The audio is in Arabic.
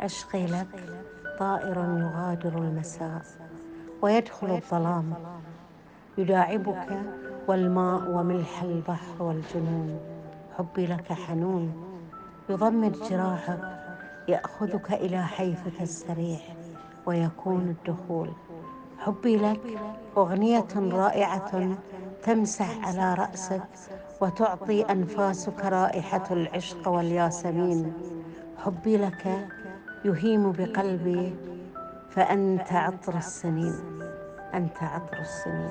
عشقي لك طائر يغادر المساء ويدخل الظلام. يداعبك والماء وملح البحر والجنون. حبي لك حنون. يضمد جراحك. يأخذك إلى حيفك السريح ويكون الدخول. حبي لك أغنية رائعة تمسح على رأسك وتعطي أنفاسك رائحة العشق والياسمين. حبي لك يهيم بقلبي فأنت عطر السنين. أنت عطر السنين.